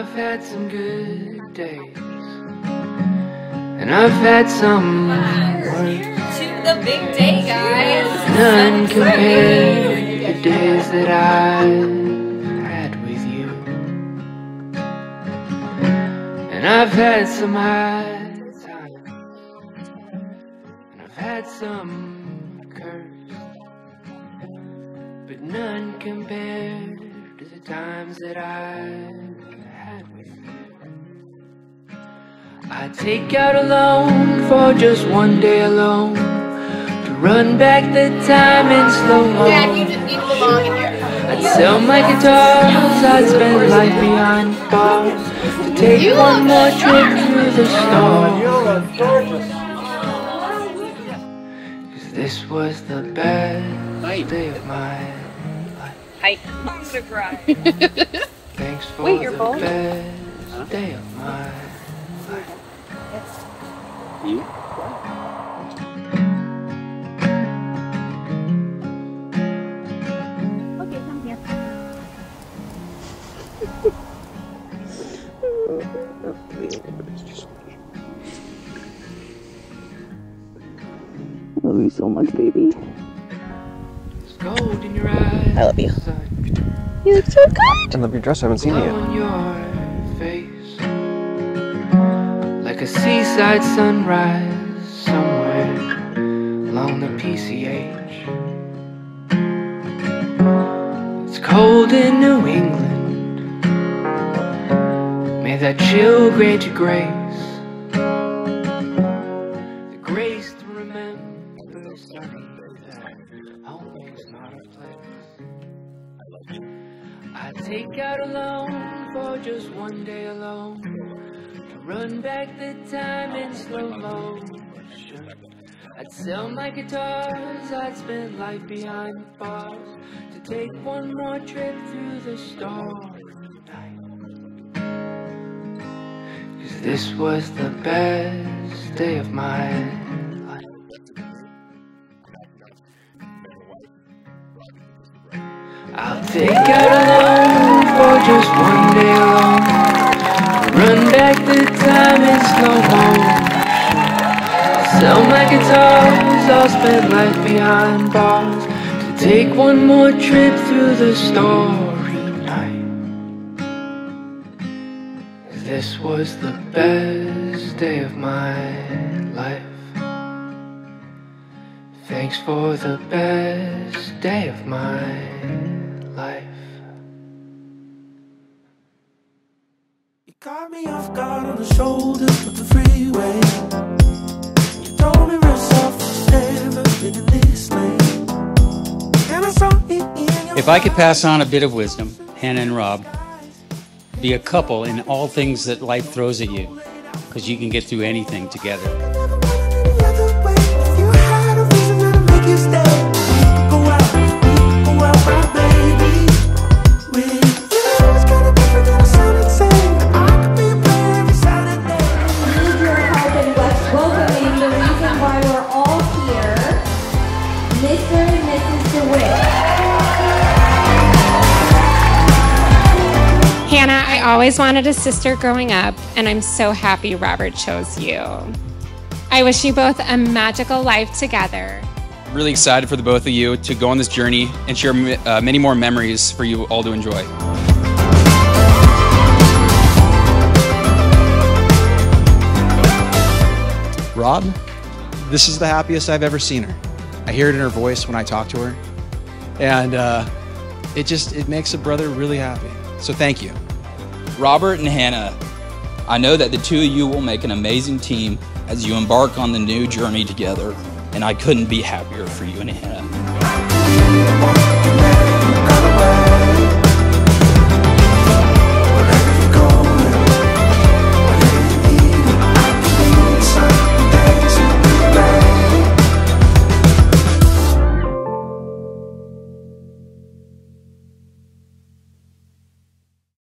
I've had some good days, and I've had some worse. To the big day, guys. None compared to the days that I've had with you. And I've had some high times, and I've had some curse, but none compared to the times that I've I take out a loan for just one day alone to run back the time in slow mo. Dad, you just need to belong in here. I'd sell my guitars, I'd spend life behind bars to take You one more good. trip through the storm. Cause this was the best day of my life. Hi. I'm gonna cry. Thanks for Wait, you're the bald? best day of my life. You? Okay, come here. Love you so much, baby. There's gold in your eyes. I love you. You look so good. I love your dress. I haven't seen it glow yet. Like a seaside sunrise somewhere along the PCH. It's cold in New England. May that chill grant you grace. The grace to remember that home not a place. I take out a loan for just one day alone run back the time in slow motion. I'd sell my guitars, I'd spend life behind bars to take one more trip through the night. Cause this was the best day of my life. I'll take out a loan for just one day alone. Run back the slow. I'll sell my guitars, I'll spend life behind bars to take one more trip through the story night. This was the best day of my life. Thanks for the best day of my life. You caught me off guard on the shoulders of the freeway. You told me never been in this lane. And I saw it If I could pass on a bit of wisdom, Hanna and Rob, be a couple in all things that life throws at you, because you can get through anything together. Mr. and Mrs. DeWitt. Hanna, I always wanted a sister growing up, and I'm so happy Robert chose you. I wish you both a magical life together. Really excited for the both of you to go on this journey and share uh, many more memories for you all to enjoy. Rob, this is the happiest I've ever seen her. I hear it in her voice when I talk to her, and uh, it just it makes a brother really happy. So thank you. Robert and Hanna, I know that the two of you will make an amazing team as you embark on the new journey together, and I couldn't be happier for you and Hanna.